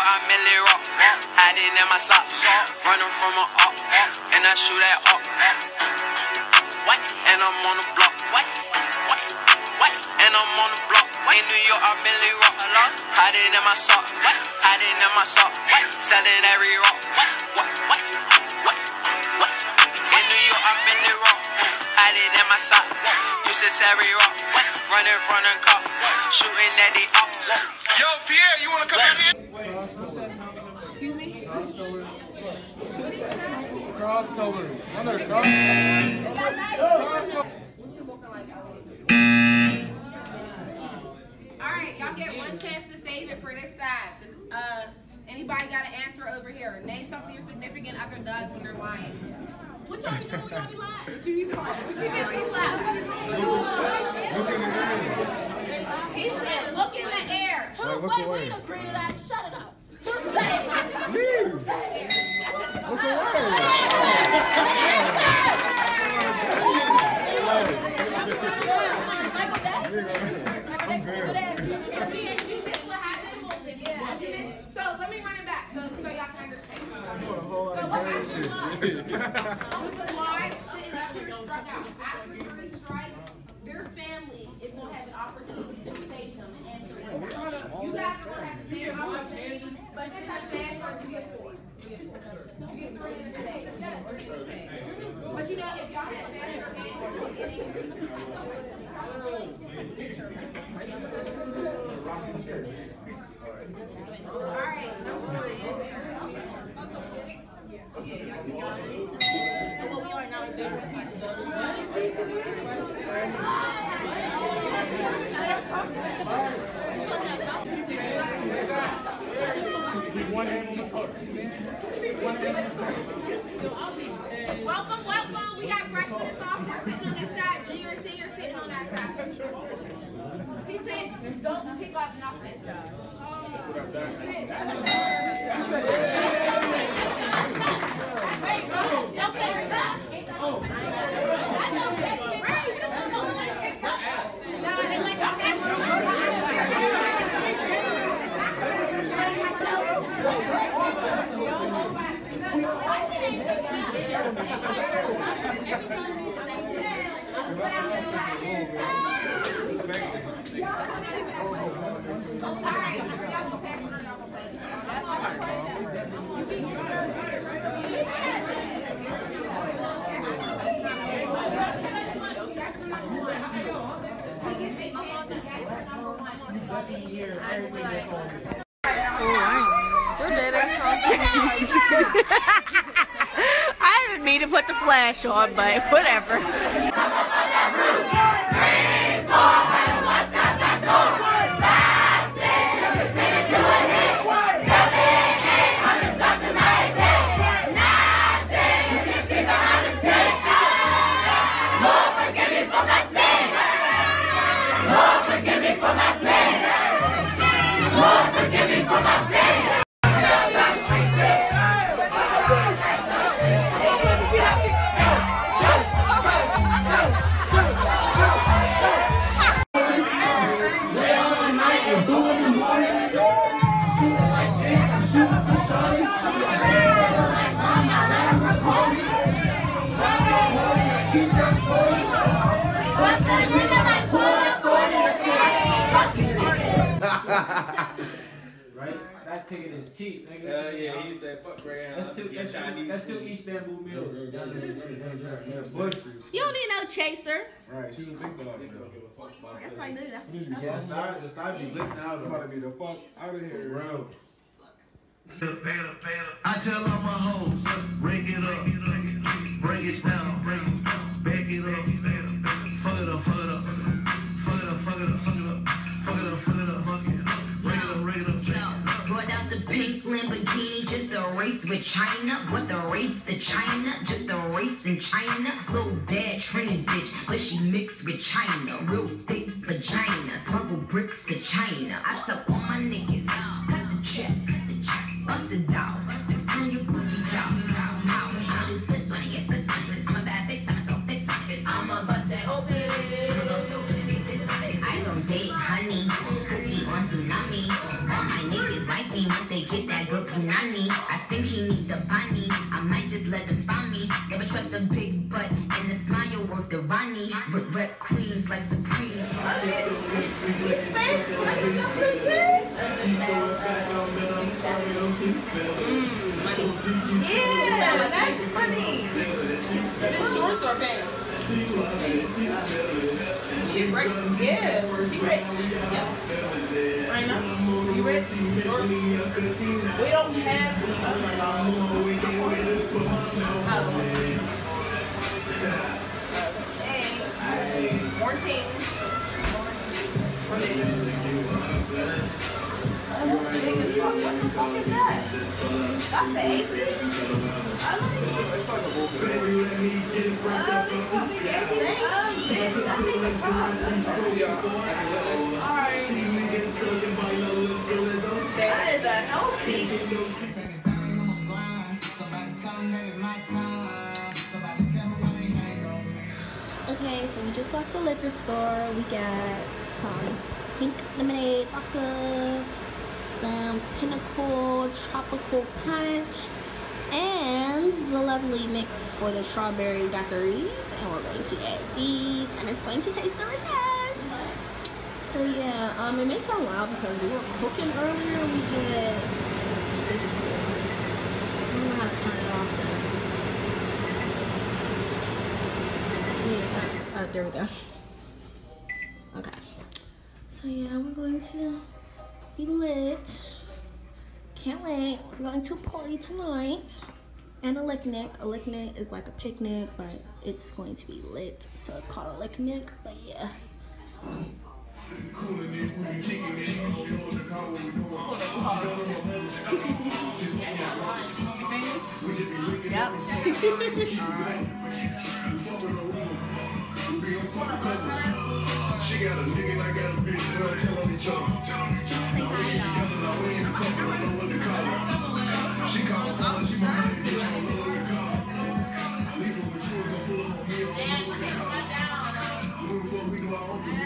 I merely rock. Hiding in my socks. Running from a up. And I shoot at up. And I'm on the block. And I'm on the block. In New York, I merely rock. Hiding in my sock. Hiding in my sock. Selling every rock. Hiding in my sock. Used to every rock. Running from the cop. Shooting at the ops. Yo, Pierre, you wanna come out here? Excuse me? Cross cover. Under cross What's it looking like out Alright, y'all get one chance to save it for this side. Uh, anybody got an answer over here? Name something your significant other does when you're lying. What y'all be doing when y'all be lying? What you be lying? What you be lying? He said, look in the air. Who, look wait, away. wait, agree to that. Shut it up. Who said it? Me. Said it? Look away. Michael Day? Michael Day, good answer. You missed what happened? Yeah. So let me run it back so, what happened was, the squad sitting up here struck out. After three strikes, their family is gonna have an opportunity to save them and answer questions. You guys are gonna have the same opportunity, but since I fast first, you get four. You get three in a day. But you know, if y'all had better hands in the beginning, All right, number one. So what we are now is Welcome, welcome. We got freshmen and sophomores sitting on this side, junior and senior sitting on that side. He said, don't pick up nothing. I didn't mean to put the flash on, but whatever. Is cheap, nigga. Hell yeah, he said fuck Greyhound. That's two, that's two, Chinese that's two. Istanbul meals. You don't need no chaser. Right, she's a big dog now. Yes, I do. That's, You need to be Yeah, something. it's not, it's not be lit now, I'm about to be the fuck out of here. bro. I tell all my hoes, break it up, break it down, break it, back it up, fuck it up, fuck it up, China. What the race to China? Just a race in China. Little bad Trini bitch, but she mixed with China. Real thick vagina, smuggle bricks to China. I tell all my niggas, cut the check, cut the check, bust it out. Punani. I think he needs a bunny. I might just let him find me. Never trust a big butt and the smile worth the Ronnie. Rep queens like Supreme. She rich. Yeah, she rich. Yep. I know. You rich? We don't have. Oh, Okay, so we just left the liquor store. We got some pink lemonade vodka, some pinnacle tropical punch, and the lovely mix for the strawberry daiquiris. And we're going to add these, and it's going to taste delicious. So yeah, um, it may sound loud because we were cooking earlier. We had this. I don't know how to turn it off. Yeah, uh, uh, there we go. Okay. So yeah, we're going to be lit. Can't wait. We're going to a party tonight. And a litnic. A litnic is like a picnic, but it's going to be lit. So it's called a litnic. But yeah. She with you, gonna pull up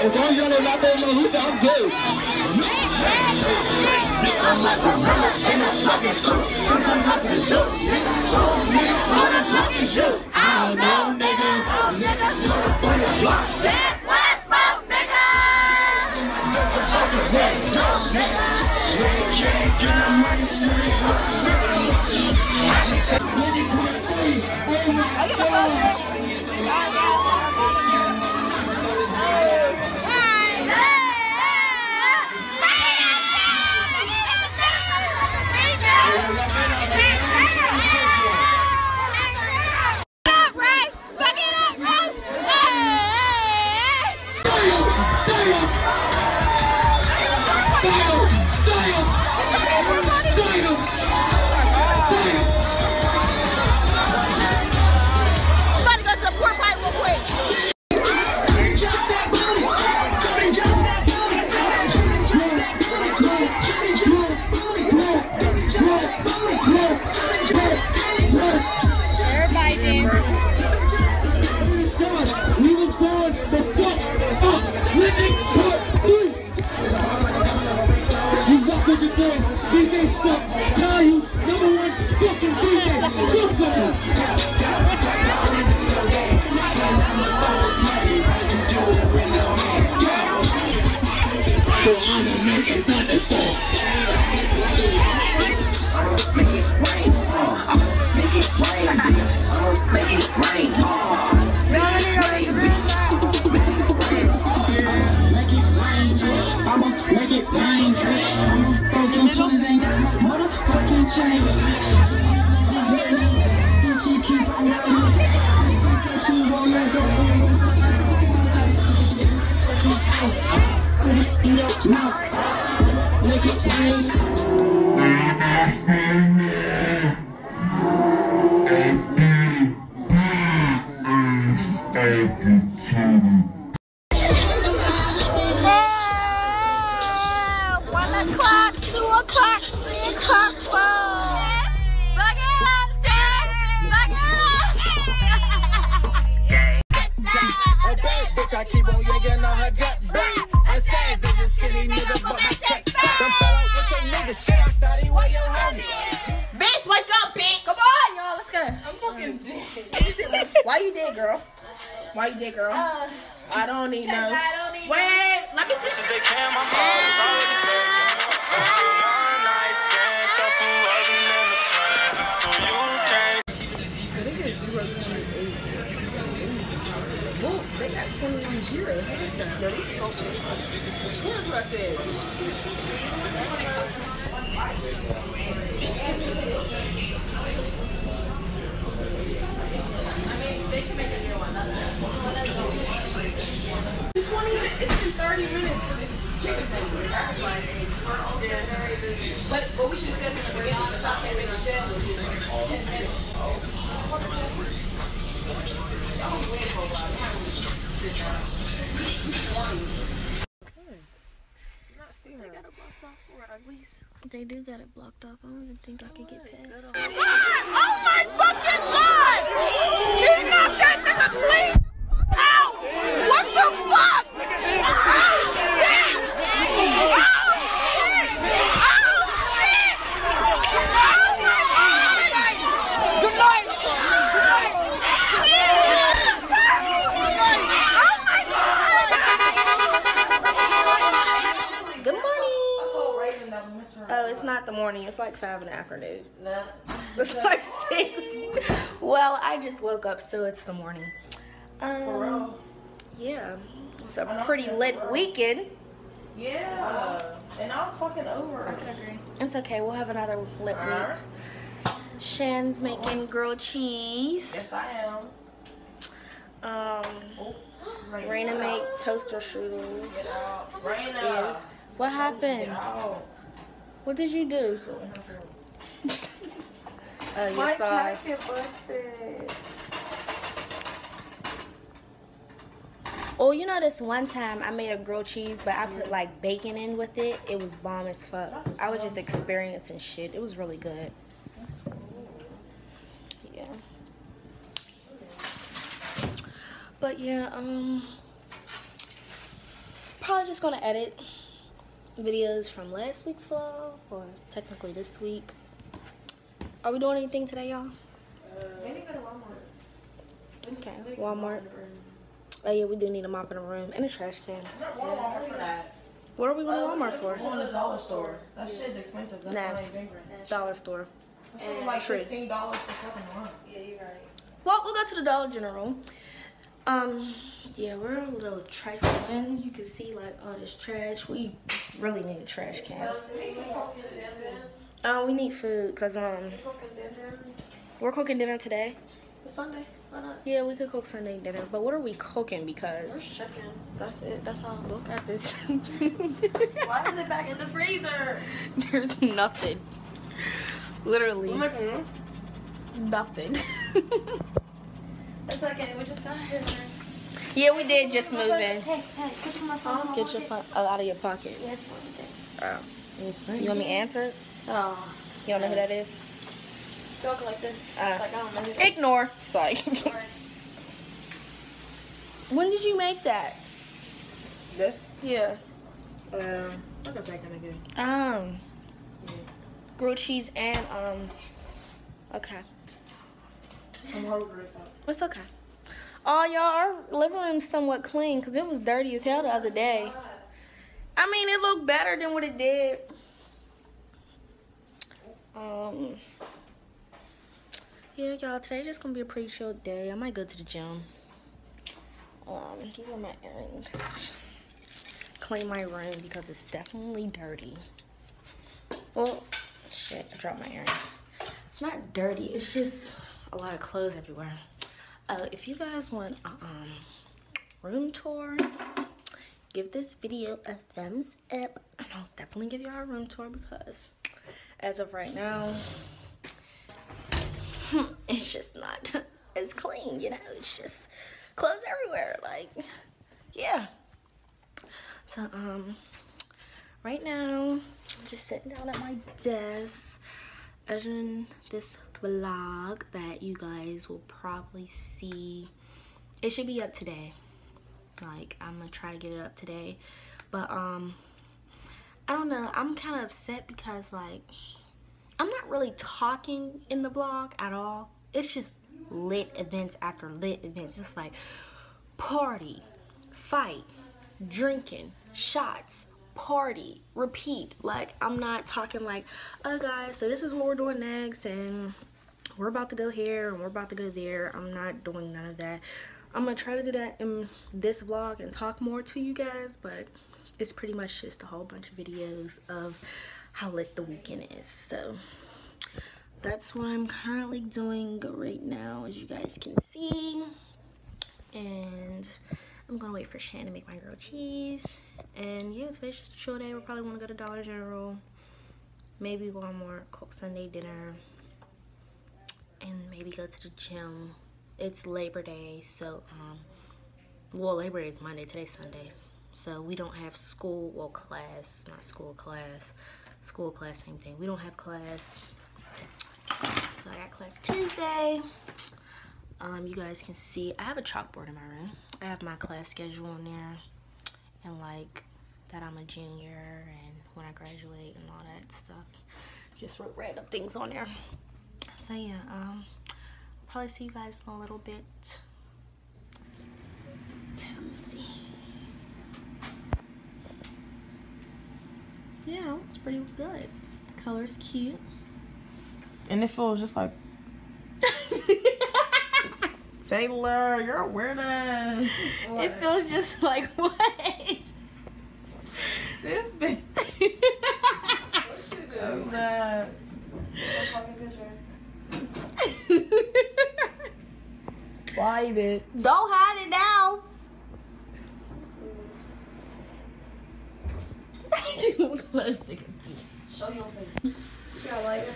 if are not going to hoop, I'm good. I'm like the gorilla in a fucking school. I'm the zoo. Told me what the fuck is you? I don't know, nigga. Put up on your blocks. Fucking nigga. Get money, city, city. I put. Oh my Hey! I'm 刺 it in your mouth. See. They came, my heart was already taken. One plan. So you came. Whoa, they got 21 zeros. No, these are salty. Sure is what I said. Twenty minutes. It's been thirty minutes for this chicken sandwich. But but we should set it at the beginning because I can't make a sandwich in ten minutes. I'm gonna for a while. I can't really sit down. They do got it blocked off. I don't even think I could get past. Oh my fucking god! He knocked that nigga clean out! What the fuck? Oh shit! Oh shit! Oh shit! Oh my god! Good night! Good morning. Oh, it's not the morning. It's like five in the afternoon. It's like six. Well, I just woke up, so it's the morning. Um, yeah. It's a pretty lit weekend. Yeah. And I was fucking over. I can agree. It's okay. We'll have another lit week. Shan's making grilled cheese. Yes, I am. Um, Raina make toaster strudels. Get out. Raina. Yeah. What happened? Get out. What did you do? Oh, your My sauce. packet busted. Oh, you know this one time I made a grilled cheese, but I put like bacon in with it. It was bomb as fuck. I was just experiencing shit. It was really good. Yeah. But yeah, um, probably just gonna edit videos from last week's vlog, or technically this week. Are we doing anything today, y'all? Maybe go to Walmart. Okay, Walmart. Oh yeah, we do need a mop in the room and a trash can. Not Walmart for that. What are we going to Walmart for? We're going to the dollar store. That shit's expensive. That's why I Naps. ain't bigger. Dollar store. It's like True. fifteen dollars for fucking one. Yeah, you're right. Well, we'll go to the Dollar General. Um, yeah, we're a little trifling. You can see like all this trash. We really need a trash can. Uh, we need food because um, we're cooking dinner today. Sunday. Why not? Yeah, we could cook Sunday dinner, but what are we cooking? Because chicken. That's it. That's all. look at this. Why is it back in the freezer? There's nothing. Literally mm. nothing. It's okay. We just got here. yeah, we did just move in. Hey, hey, put your phone. Get your phone out of your pocket. Yes, what you think? Oh. You want me to answer it? Oh, You don't know who that is? dog like this. Uh, Like I don't know who that Ignore. Sorry. is. when did you make that? This? Yeah. Um, like a second ago. Um. Grilled cheese and um. Okay. I'm hungry. It's okay. Oh, y'all, our living room's somewhat clean because it was dirty as hell the other day. I mean, it looked better than what it did. Um. Yeah, y'all, today just gonna be a pretty chill day. I might go to the gym. Um, these are my earrings. Clean my room because it's definitely dirty. Well, shit, I dropped my earring. It's not dirty, it's just a lot of clothes everywhere. Uh, if you guys want a um, room tour, give this video a thumbs up. And I'll definitely give y'all a room tour because as of right now, it's just not as clean, you know? It's just clothes everywhere. Like, yeah. So, um, right now, I'm just sitting down at my desk editing this vlog that you guys will probably see. It should be up today. Like, I'm gonna try to get it up today. But, um, I don't know. I'm kind of upset because, like, I'm not really talking in the vlog at all. It's just lit events after lit events. It's like party, fight, drinking, shots, party, repeat. Like, I'm not talking like, oh guys, so this is what we're doing next and we're about to go here and we're about to go there. I'm not doing none of that. I'm gonna try to do that in this vlog and talk more to you guys, but it's pretty much just a whole bunch of videos of how lit the weekend is. So that's what I'm currently doing right now, as you guys can see. And I'm gonna wait for Shan to make my grilled cheese. And yeah, today's just a chill day. We're probably gonna go to Dollar General, maybe Walmart, cook Sunday dinner, and maybe go to the gym. It's Labor Day, so um, well, Labor Day is Monday. Today's Sunday, so we don't have school. Well, class, not school, class. School class, same thing. We don't have class. So I got class Tuesday. Um, you guys can see I have a chalkboard in my room. I have my class schedule in there and like that I'm a junior and when I graduate and all that stuff. Just wrote random things on there. So yeah, um, probably see you guys in a little bit. Yeah, it's pretty good. The Color's cute. And it feels just like Taylor, you're a weirdo. It feels just like what? This bitch. I'm not. Fight it. Don't hide it now. you look close to Show your face. You got a lighter?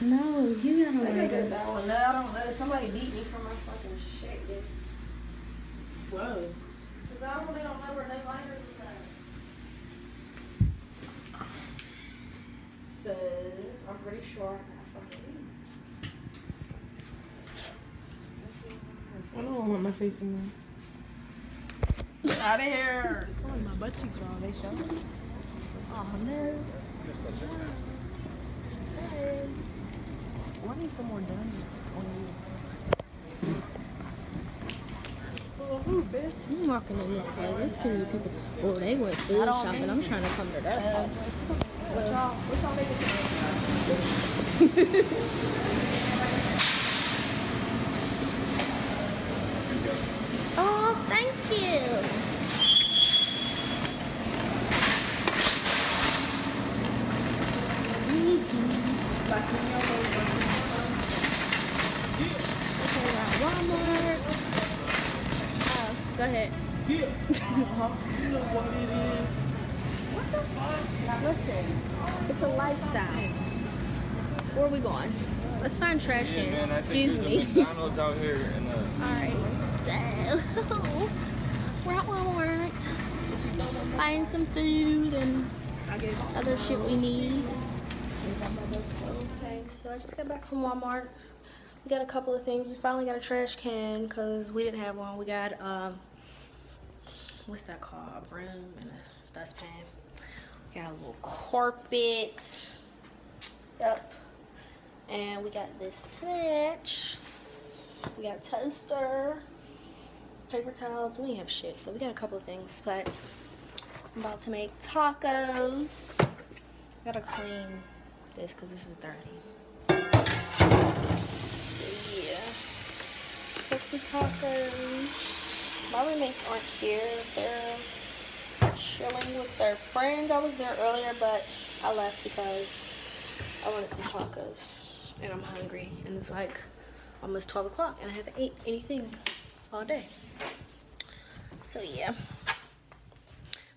No, you got I think I got that one. No, I don't know. Somebody beat me for my fucking shit, dude. Whoa. Because I really don't know where they lighters is at. So, I'm pretty sure I fucking I don't want my face in there. Get out of here. Oh, my butt cheeks are all they show. Oh no. Hey. I need some more done on you. Oh, bitch? I'm walking in this way. There's too many people. Oh, they went food shopping. I'm trying to come to that uh, house. What y'all, what y'all making? trash Yeah, man, I Excuse me. a McDonald's out here and uh, Alright, so we're at Walmart buying some food and other shit we need. So I just got back from Walmart. We got a couple of things. We finally got a trash can because we didn't have one. We got um what's that called? A broom and a dustpan. We got a little carpet. Yep. And we got this touch. We got toaster, paper towels. We have shit, so we got a couple of things. But I'm about to make tacos. I Gotta clean this because this is dirty. So yeah, cook some tacos. My roommates aren't here. They're chilling with their friends. I was there earlier, but I left because I wanted some tacos and I'm hungry and it's like almost 12 o'clock and I haven't ate anything all day. So yeah,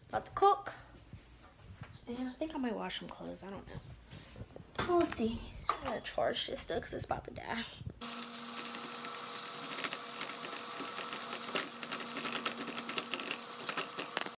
about to cook and I think I might wash some clothes. I don't know. We'll see. I gotta charge this stuff because it's about to die.